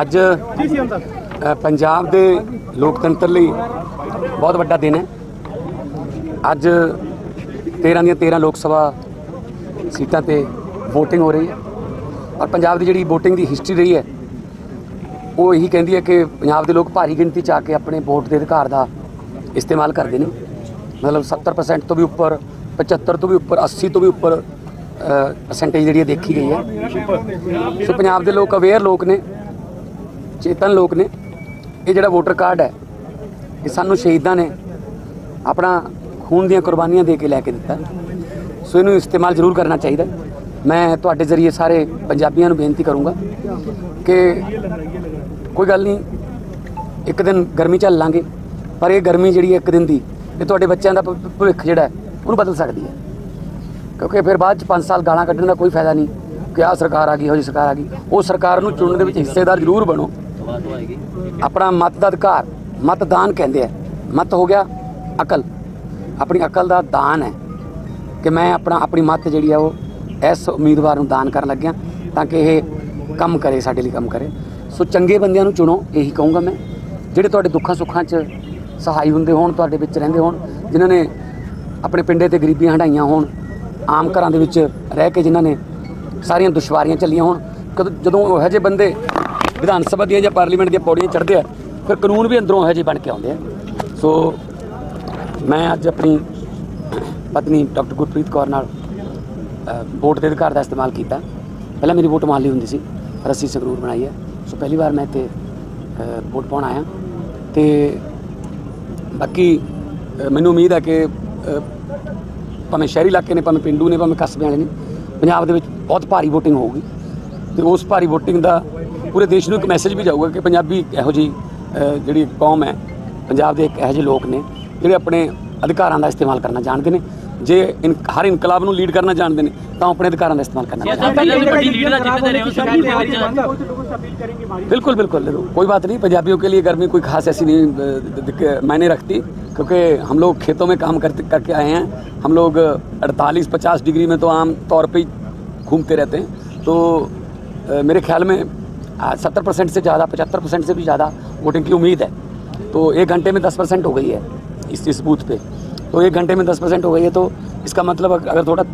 ਅੱਜ ਪੰਜਾਬ ਦੇ ਲੋਕਤੰਤਰ ਲਈ ਬਹੁਤ ਵੱਡਾ ਦਿਨ ਹੈ। ਅੱਜ 13 ਦੀਆਂ 13 ਲੋਕ ਸਭਾ ਸੀਟਾਂ ਤੇ VOTING ਹੋ ਰਹੀ ਹੈ ਔਰ ਪੰਜਾਬ ਦੀ ਜਿਹੜੀ VOTING ਦੀ ਹਿਸਟਰੀ ਰਹੀ ਹੈ, ਉਹ ਇਹੀ ਕਹਿੰਦੀ ਹੈ ਕਿ ਪੰਜਾਬ ਦੇ ਲੋਕ ਭਾਰੀ ਗਿਣਤੀ ਚ ਆ ਕੇ ਆਪਣੇ ਵੋਟ ਦੇ ਅਧਿਕਾਰ ਦਾ ਇਸਤੇਮਾਲ ਕਰਦੇ ਨੇ। ਮਤਲਬ 70% ਤੋਂ ਵੀ ਉੱਪਰ 75 ਤੋਂ ਵੀ ਉੱਪਰ 80 ਤੋਂ ਵੀ ਉੱਪਰ ਪਰਸੈਂਟੇਜ ਜਿਹੜੀ ਹੈ ਦੇਖੀ ਗਈ ਹੈ। ਸੋ ਪੰਜਾਬ ਦੇ ਲੋਕ ਅਵੇਅਰ ਲੋਕ ਨੇ, ਚੇਤਨ ਲੋਕ ਨੇ। ਇਹ ਜਿਹੜਾ ਵੋਟਰ ਕਾਰਡ ਹੈ, ਇਹ ਸਾਨੂੰ ਸ਼ਹੀਦਾਂ ਨੇ ਆਪਣਾ ਖੂਨ ਦੀਆਂ ਕੁਰਬਾਨੀਆਂ ਦੇ ਕੇ ਲੈ ਕੇ ਦਿੱਤਾ। ਸੋ ਇਹਨੂੰ ਇਸਤੇਮਾਲ ਜ਼ਰੂਰ ਕਰਨਾ ਚਾਹੀਦਾ ਮੈਂ ਤੁਹਾਡੇ ਜ਼ਰੀਏ ਸਾਰੇ ਪੰਜਾਬੀਆਂ ਨੂੰ ਬੇਨਤੀ ਕਰੂੰਗਾ ਕਿ ਕੋਈ ਗੱਲ ਨਹੀਂ, ਇੱਕ ਦਿਨ ਗਰਮੀ ਝੱਲ ਲਾਂਗੇ, ਪਰ ਇਹ ਗਰਮੀ ਜਿਹੜੀ ਹੈ ਇੱਕ ਦਿਨ ਦੀ, ਇਹ ਤੁਹਾਡੇ ਬੱਚਿਆਂ ਦਾ ਭਵਿੱਖ ਜਿਹੜਾ ਉਹਨੂੰ ਬਦਲ ਸਕਦੀ ਹੈ। ਕਿਉਂਕਿ ਫਿਰ ਬਾਅਦ ਚ 5 ਸਾਲ ਗਾਲਾਂ ਕੱਢਣ ਦਾ ਕੋਈ ਫਾਇਦਾ ਨਹੀਂ ਕਿ ਆਹ ਸਰਕਾਰ ਆ ਗਈ ਹੋ ਜੀ ਸਰਕਾਰ ਆ ਗਈ। ਉਹ ਸਰਕਾਰ ਨੂੰ ਚੁਣਨ ਦੇ ਵਿੱਚ ਹਿੱਸੇਦਾਰ ਜ਼ਰੂਰ ਬਣੋ। ਆਪਣਾ ਮਤ ਦਾ ਅਧਿਕਾਰ, ਮਤਦਾਨ ਕਹਿੰਦੇ ਆ। ਮਤ ਹੋ ਗਿਆ ਅਕਲ। ਆਪਣੀ ਅਕਲ ਦਾ ਦਾਨ ਹੈ ਕਿ ਮੈਂ ਆਪਣਾ ਆਪਣੀ ਮਤ ਜਿਹੜੀ ਆ ਉਹ ਇਸ ਉਮੀਦਵਾਰ ਨੂੰ ਦਾਨ ਕਰਨ ਲੱਗਿਆ ਤਾਂ ਕਿ ਇਹ ਕੰਮ ਕਰੇ, ਸਾਡੇ ਲਈ ਕੰਮ ਕਰੇ। ਸੋ ਚੰਗੇ ਬੰਦਿਆਂ ਨੂੰ ਚੁਣੋ, ਇਹੀ ਕਹੂੰਗਾ ਮੈਂ। ਜਿਹੜੇ ਤੁਹਾਡੇ ਦੁੱਖਾਂ ਸੁੱਖਾਂ 'ਚ ਸਹਾਈ ਹੁੰਦੇ ਹੋਣ, ਤੁਹਾਡੇ ਵਿੱਚ ਰਹਿੰਦੇ ਹੋਣ, ਜਿਨ੍ਹਾਂ ਨੇ ਆਪਣੇ ਪਿੰਡੇ ਤੇ ਗਰੀਬੀਆਂ ਹਟਾਈਆਂ ਹੋਣ ਆਮ ਘਰਾਂ ਦੇ ਵਿੱਚ ਰਹਿ ਕੇ ਜਿਨ੍ਹਾਂ ਨੇ ਸਾਰੀਆਂ ਦੁਸ਼ਵਾਰੀਆਂ ਚੱਲੀਆਂ ਹੋਣ, ਕਦੋਂ, ਜਦੋਂ ਉਹ ਜਿਹੇ ਬੰਦੇ ਵਿਧਾਨ ਸਭਾ ਦੀਆਂ ਜਾਂ ਪਾਰਲੀਮੈਂਟ ਦੀਆਂ ਪੌੜੀਆਂ ਚੜ੍ਹਦੇ ਆ, ਫਿਰ ਕਾਨੂੰਨ ਵੀ ਅੰਦਰੋਂ ਇਹੋ ਜਿਹੇ ਬਣ ਕੇ ਆਉਂਦੇ ਆ। ਸੋ ਮੈਂ ਅੱਜ ਆਪਣੀ ਪਤਨੀ ਡਾਕਟਰ ਗੁਰਪ੍ਰੀਤ ਕੌਰ ਨਾਲ ਵੋਟ ਦੇ ਅਧਿਕਾਰ ਦਾ ਇਸਤੇਮਾਲ ਕੀਤਾ। ਪਹਿਲਾਂ ਮੇਰੀ ਵੋਟ ਮਾਲੀ ਹੁੰਦੀ ਸੀ, ਰੱਸੀ ਸੰਗਰੂਰ ਬਣਾਈ ਹੈ। ਸੋ ਪਹਿਲੀ ਵਾਰ ਮੈਂ ਇੱਥੇ ਵੋਟ ਪਾਉਣ ਆਇਆ। ਤੇ ਬਾਕੀ ਮੈਨੂੰ ਉਮੀਦ ਹੈ ਕਿ ਭਾਵੇਂ ਸ਼ਹਿਰੀ ਇਲਾਕੇ ਨੇ, ਭਾਵੇਂ ਪਿੰਡੂ ਨੇ, ਭਾਵੇਂ ਕਸਬੇ ਵਾਲੇ ਨੇ, ਪੰਜਾਬ ਦੇ ਵਿੱਚ ਬਹੁਤ ਭਾਰੀ VOTING ਹੋਊਗੀ ਤੇ ਉਸ ਭਾਰੀ VOTING ਦਾ ਪੂਰੇ ਦੇਸ਼ ਨੂੰ ਇੱਕ ਮੈਸੇਜ ਵੀ ਜਾਊਗਾ ਕਿ ਪੰਜਾਬੀ ਇੱਕ ਇਹੋ ਜੀ ਜਿਹੜੀ ਕੌਮ ਹੈ, ਪੰਜਾਬ ਦੇ ਇੱਕ ਇਹੋ ਜਿਹੇ ਲੋਕ ਨੇ, ਜਿਹੜੇ ਆਪਣੇ ਅਧਿਕਾਰਾਂ ਦਾ ਇਸਤੇਮਾਲ ਕਰਨਾ ਜਾਣਦੇ ਨੇ। ਜੇ ਇਨ ਹਰ ਇਨਕਲਾਬ ਨੂੰ ਲੀਡ ਕਰਨਾ ਜਾਣਦੇ ਨੇ ਤਾਂ ਉਹ ਆਪਣੇ ਅਧਿਕਾਰਾਂ ਦਾ ਇਸਤੇਮਾਲ ਕਰਨਾ ਜਾਣਦੇ ਸਾਹਿਬ ਪਹਿਲਾਂ ਵੀ ਵੱਡੀ ਲੀਡ ਦਾ ਜਿੱਤਦੇ ਰਹੇ ਹੋ ਸੰਗਰੂਰ ਦੇ ਵਿੱਚ हैं। बिल्कुल बिल्कुल देखो, कोई बात नहीं पंजाबियों के लिए गर्मी कोई खास ऐसी नहीं अ, दिक- मायने रखती क्योंकि हम लोग खेतों में काम करते करके आए हैं हम लोग 48-50 डिग्री में तो आम तौर पे ही घूमते रहते हैं तो अ, मेरे ख्याल में सत्तर परसेंट से ज़्यादा पचहत्तर परसेंट से भी ज़्यादा वोटिंग की उम्मीद है तो एक घंटे में दस परसेंट हो गई है इस इस बूथ पे तो एक घंटे में दस परसेंट हो गई है तो इसका मतलब अगर थोड़ा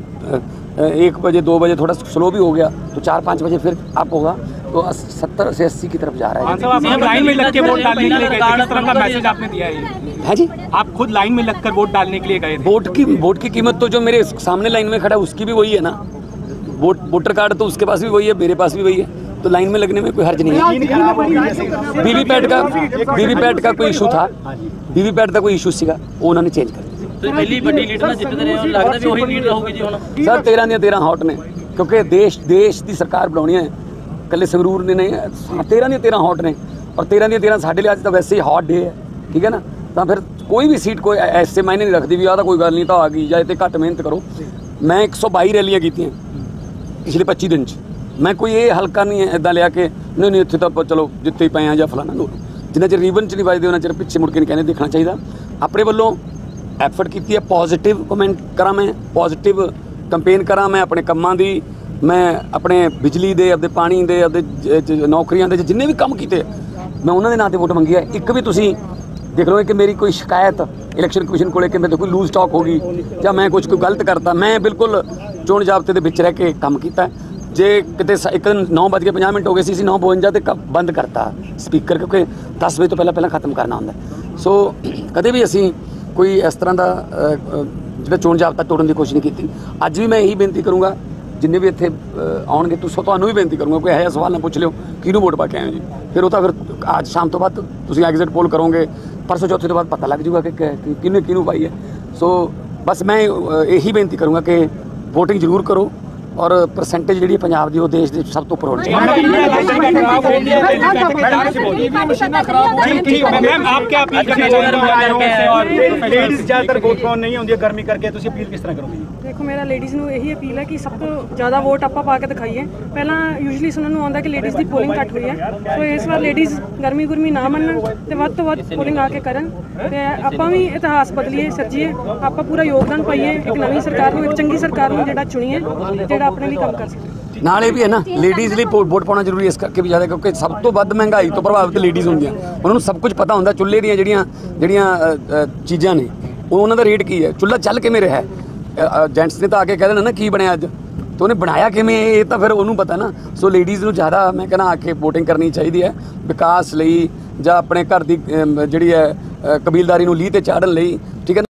एक बजे दो बजे थोड़ा स्लो भी हो गया तो चार पाँच बजे फिर आप होगा तो सत्तर से अस्सी की तरफ़ जा रहा है। हाँ, लाइन में लग के वोट डालने के लिए का मैसेज आपने दिया है? हाँ जी। आप खुद लाइन में लगकर वोट डालने के लिए गए वोट की वोट की कीमत तो जो मेरे सामने लाइन में खड़ा है उसकी भी वही है ना। वोट वोटर कार्ड तो उसके पास भी वही है मेरे पास भी वही है तो लाइन में लगने में कोई हर्ज नहीं है। वीवीपैट का वीवीपैट का कोई इशू था वीवीपैट का कोई इशू सीखा वो उन्होंने चेंज कर ਤੁਸੀਂ ਪਹਿਲੀ ਵੱਡੀ ਲੀਡ ਨਾਲ ਜਿੱਤਦੇ ਰਹੇ ਹੋ ਲੱਗਦਾ ਵੀ ਉਹੀ ਲੀਡ ਰਹੂਗੀ ਜੀ ਹੁਣ। ਸਰ 13 ਦੀਆਂ 13 ਹੌਟ ਨੇ ਕਿਉਂਕਿ ਦੇਸ਼ ਦੇਸ਼ ਦੀ ਸਰਕਾਰ ਬਣਾਉਣੀ ਹੈ। ਕੱਲੇ ਸੰਗਰੂਰ ਨੇ ਨਹੀਂ 13 ਦੀਆਂ 13 ਹੌਟ ਨੇ ਔਰ 13 ਦੀਆਂ 13 ਸਾਡੇ ਲਈ ਅੱਜ ਤਾਂ ਵੈਸੇ ਹੀ ਹੌਟ ਡੇ ਹੈ ਠੀਕ ਹੈ ਨਾ? ਤਾਂ ਫਿਰ ਕੋਈ ਵੀ ਸੀਟ ਕੋਈ ਐਸੇ ਮਾਇਨੇ ਨਹੀਂ ਰੱਖਦੀ ਵੀ ਆਹ ਤਾਂ ਕੋਈ ਗੱਲ ਨਹੀਂ ਤਾਂ ਆ ਗਈ ਜਾਂ ਤੇ ਘੱਟ ਮਿਹਨਤ ਕਰੋ। ਮੈਂ 122 ਰੈਲੀਆਂ ਕੀਤੀਆਂ ਪਿਛਲੇ 25 ਦਿਨ ਚ। ਮੈਂ ਕੋਈ ਇਹ ਹਲਕਾ ਨਹੀਂ ਇਦਾਂ ਲਿਆ ਕਿ ਨਹੀਂ ਨਹੀਂ ਇੱਥੇ ਤਾਂ ਚਲੋ ਜਿੱਥੇ ਹੀ ਪਏ ਆ ਜਾਂ ਫਲਾਣਾ ਨੋ ਜਿੰਨਾ ਚਿਰ ਰੀਬਨ ਚ ਨਹੀਂ ਵੱਜਦੇ ਉਹਨਾਂ ਚਿਰ ਪਿੱਛੇ ਮੁੜ ਕੇ ਨਹੀਂ ਕਹਿੰਦੇ ਦੇਖਣਾ ਚਾਹੀਦਾ। ਆਪਣੇ ਵੱਲੋਂ ਐਫਰਟ ਕੀਤੀ ਹੈ ਪੋਜ਼ਿਟਿਵ ਕਮੈਂਟ ਕਰਾਂ ਮੈਂ ਪੋਜ਼ਿਟਿਵ ਕੰਪੇਨ ਕਰਾਂ ਮੈਂ ਆਪਣੇ ਕੰਮਾਂ ਦੀ, ਮੈਂ ਆਪਣੇ ਬਿਜਲੀ ਦੇ, ਆਪਦੇ ਪਾਣੀ ਦੇ, ਆਪਦੇ ਨੌਕਰੀਆਂ ਦੇ, ਜਿੰਨੇ ਵੀ ਕੰਮ ਕੀਤੇ, ਮੈਂ ਉਹਨਾਂ ਦੇ ਨਾਂ ਤੇ ਵੋਟ ਮੰਗੀ ਹੈ। ਇੱਕ ਵੀ ਤੁਸੀਂ ਦੇਖ ਲਓ ਕਿ ਮੇਰੀ ਕੋਈ ਸ਼ਿਕਾਇਤ ਇਲੈਕਸ਼ਨ ਕਮਿਸ਼ਨ ਕੋਲੇ ਕਿ ਮੇਰੇ ਤੋਂ ਕੋਈ ਲੂਜ਼ ਸਟਾਕ ਹੋ ਗਈ ਜਾਂ ਮੈਂ ਕੁਝ ਕੋਈ ਗਲਤ ਕਰਤਾ, ਮੈਂ ਬਿਲਕੁਲ ਚੋਣ ਜਾਬਤੇ ਦੇ ਵਿੱਚ ਰਹਿ ਕੇ ਕੰਮ ਕੀਤਾ। ਜੇ ਕਿਤੇ ਸ- ਇੱਕ ਦਿਨ 9:50 ਮਿੰਟ ਹੋ ਗਏ ਸੀ ਸੀ 9:52 ਤੇ ਕ- ਬੰਦ ਕਰਤਾ ਸਪੀਕਰ ਕਿਉਂਕਿ 10 ਵਜੇ ਤੋਂ ਪਹਿਲਾਂ ਪਹਿਲਾਂ ਖਤਮ ਕਰਨਾ ਹੁੰਦਾ। ਸੋ ਕਦੇ ਵੀ ਅਸੀਂ ਕੋਈ ਇਸ ਤਰ੍ਹਾਂ ਦਾ ਜਿਹੜਾ ਚੋਣ ਜਾਬਤਾ ਤੋੜਨ ਦੀ ਕੋਸ਼ਿਸ਼ ਨਹੀਂ ਕੀਤੀ। ਅੱਜ ਵੀ ਮੈਂ ਇਹੀ ਬੇਨਤੀ ਕਰੂੰਗਾ, ਜਿੰਨੇ ਵੀ ਇੱਥੇ ਆਉਣਗੇ, ਤੁਸੀਂ, ਤੁਹਾਨੂੰ ਵੀ ਬੇਨਤੀ ਕਰੂੰਗਾ, ਕੋਈ ਇਹੋ ਜਿਹਾ ਸਵਾਲ ਨਾ ਪੁੱਛ ਲਿਓ, ਕਿਹਨੂੰ ਵੋਟ ਪਾ ਕੇ ਆਏ ਹੋ ਜੀ? ਫਿਰ ਉਹ ਤਾਂ ਫਿਰ ਅੱਜ ਸ਼ਾਮ ਤੋਂ ਬਾਅਦ ਤੁਸੀਂ ਐਗਜ਼ਿਟ ਪੋਲ ਕਰੋਗੇ, ਪਰਸੋਂ ਚੌਥੇ ਤੋਂ ਬਾਅਦ ਪਤਾ ਲੱਗ ਜਾਊਗਾ ਕਿ, ਕਿ- ਕਿ ਕਿਹਨੇ, ਕਿਹਨੂੰ ਪਾਈ ਹੈ। ਸੋ ਬਸ ਮੈਂ ਇਹੀ ਬੇਨਤੀ ਕਰੂੰਗਾ ਕਿ VOTING ਜ਼ਰੂਰ ਕਰੋ ਔਰ ਪਰਸੈਂਟੇਜ ਜਿਹੜੀ ਪੰਜਾਬ ਦੀ ਉਹ ਦੇਸ਼ ਦੇ ਸਭ ਤੋਂ ਉੱਪਰ ਹੋਣੀ ਚਾਹੀਦੀ ਦੇਖੋ ਮੇਰਾ ਲੇਡੀਜ਼ ਨੂੰ ਅਪੀਲ ਹੈ ਕਿ ਦਿਖਾਈਏ। ਪਹਿਲਾਂ ਯੂਜੂਲੀ ਸੁਣਨ ਨੂੰ ਆਉਂਦਾ ਕਿ ਲੇਡੀਜ਼ ਦੀ ਪੋਲਿੰਗ ਘੱਟ ਹੋਈ ਹੈ। ਸੋ ਇਸ ਵਾਰ ਲੇਡੀਜ਼ ਗਰਮੀ ਗੁਰਮੀ ਨਾ ਮੰਨਣ ਤੇ ਵੱਧ ਤੋਂ ਵੱਧ ਪੋਲਿੰਗ ਆ ਕੇ ਕਰਨ। ਤੇ ਆਪਾਂ ਵੀ ਇਤਿਹਾਸ ਬਦਲੀਏ ਸਰਜੀਏ। ਆਪਾਂ ਪੂਰਾ ਯੋਗਦਾਨ ਪਾਈਏ। ਇੱਕ ਨਵੀਂ ਸਰਕਾਰ ਨੂੰ ਇੱਕ ਚੰਗੀ ਸਰਕਾਰ ਨੂੰ ਜਿਹੜਾ ਚੁਣੀਏ ਆਪਣੇ ਲਈ ਕੰਮ ਕਰ ਸਕੇ ਨਾਲ ਇਹ ਵੀ ਹੈ ਨਾ ਲੇਡੀਜ਼ ਲਈ ਵੋ- ਵੋਟ ਪਾਉਣਾ ਜ਼ਰੂਰੀ ਇਸ ਕਰਕੇ ਵੀ ਜ਼ਿਆਦਾ ਕਿਉਂਕਿ ਸਭ ਤੋਂ ਵੱਧ ਮਹਿੰਗਾਈ ਤੋਂ ਪ੍ਰਭਾਵਿਤ ਲੇਡੀਜ਼ ਹੁੰਦੀਆਂ। ਉਹਨਾਂ ਨੂੰ ਸਭ ਕੁਝ ਪਤਾ ਹੁੰਦਾ ਚੁੱਲ੍ਹੇ ਦੀਆਂ ਜਿਹੜੀਆਂ ਜਿਹੜੀਆਂ ਅ, ਅ, ਚੀਜ਼ਾਂ ਨੇ ਉਹ ਉਹਨਾਂ ਦਾ ਰੇਟ ਕੀ ਹੈ? ਚੁੱਲ੍ਹਾ ਚੱਲ ਕਿਵੇਂ ਰਿਹਾ ਹੈ? ਜੈਂਟਸ ਨੇ ਤਾਂ ਆ ਕੇ ਕਹਿ ਦੇਣਾ ਨਾ ਕੀ ਬਣਿਆ ਅੱਜ? ਤੇ ਉਹਨੇ ਬਣਾਇਆ ਕਿਵੇਂ ਇਹ ਤਾਂ ਫਿਰ ਉਹਨੂੰ ਪਤਾ ਨਾ। ਸੋ ਲੇਡੀਜ਼ ਨੂੰ ਜ਼ਿਆਦਾ ਮੈਂ ਕਹਿੰਦਾ ਆ ਕੇ ਵੋਟਿੰਗ ਕਰਨੀ ਚਾਹੀਦੀ ਹੈ ਵਿਕਾਸ ਲਈ ਜਾਂ ਆਪਣੇ ਘਰ ਦੀ ਅਮ, ਜਿਹੜੀ ਹੈ ਅ, ਕਬੀਲਦਾਰੀ ਨੂੰ ਲੀਹ ਤੇ ਚਾੜਨ ਲਈ ਠੀਕ ਹੈ ਨਾ?